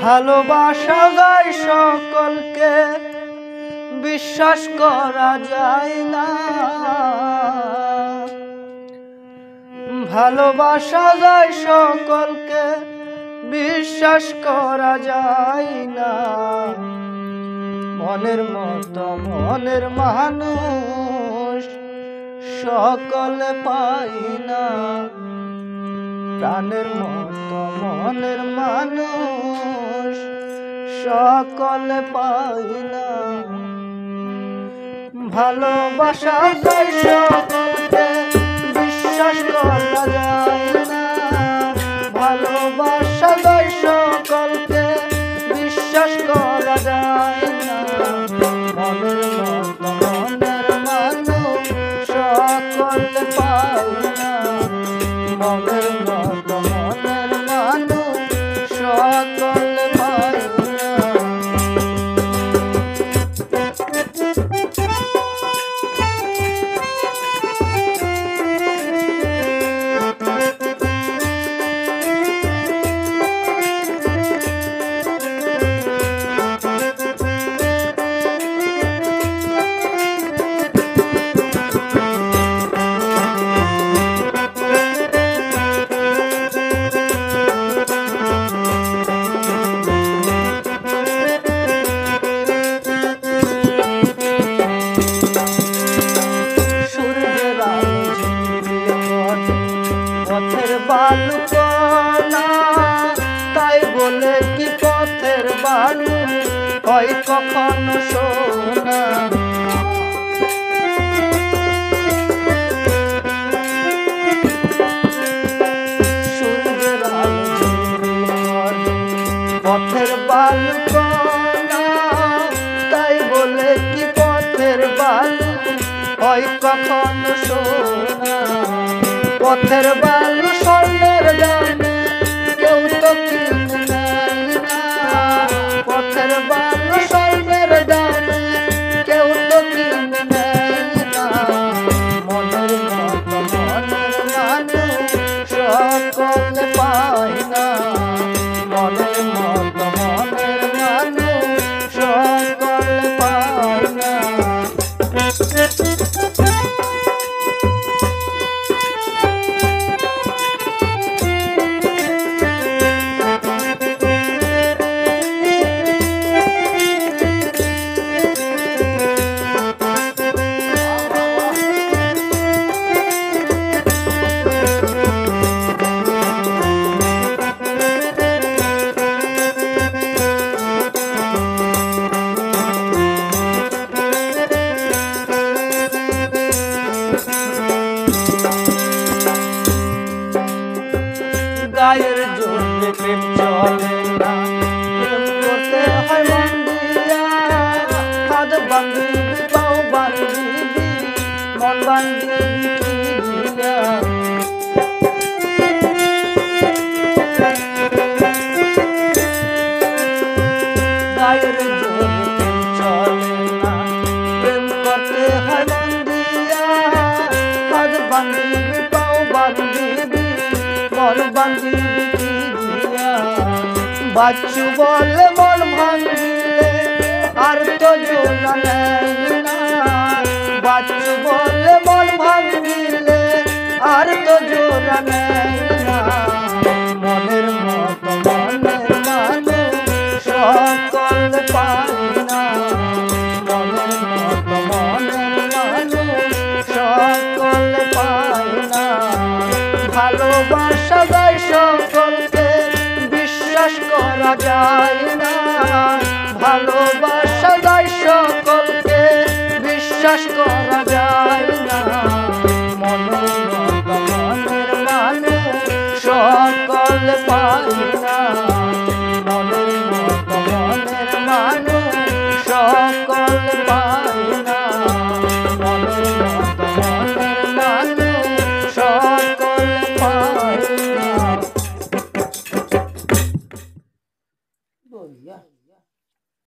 ভালোবাসা যায় সকলকে, বিশ্বাস করা যায় না। ভালোবাসা যায় সকলকে, বিশ্বাস করা যায় না। মনের মতো মনের মানুষ সকলে পাই না। প্রাণের মতো মনের মানুষ সকলে পাইলাম ভালোবাসা যায় কণা তাই বলে কি পথের বালু হয় কখনো পড়ে পথের বালু কণা তাই বলে কি পথের বালু হয় কখনো সোনা? পথের বালু Israel. বাচ্চু বলে, মন ভাঙিলে আর তো না। বাচ্চু বলে, মন ভাঙিলে আর তো জোড়া মনের মতো মনের মানুষ সকল পায় না। মনের মতো মনের সকল না। ভালোবাসা যায় না ভালোবাসা